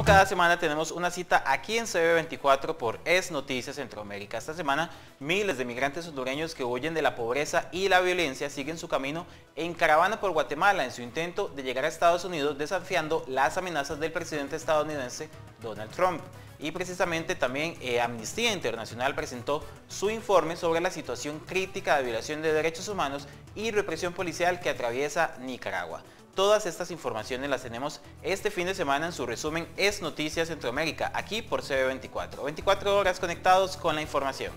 Como cada semana tenemos una cita aquí en CB24 por Es Noticias Centroamérica. Esta semana miles de migrantes hondureños que huyen de la pobreza y la violencia siguen su camino en caravana por Guatemala en su intento de llegar a Estados Unidos desafiando las amenazas del presidente estadounidense Donald Trump. Y precisamente también eh, Amnistía Internacional presentó su informe sobre la situación crítica de violación de derechos humanos y represión policial que atraviesa Nicaragua. Todas estas informaciones las tenemos este fin de semana en su resumen Es Noticias Centroamérica, aquí por CB24. 24 horas conectados con la información.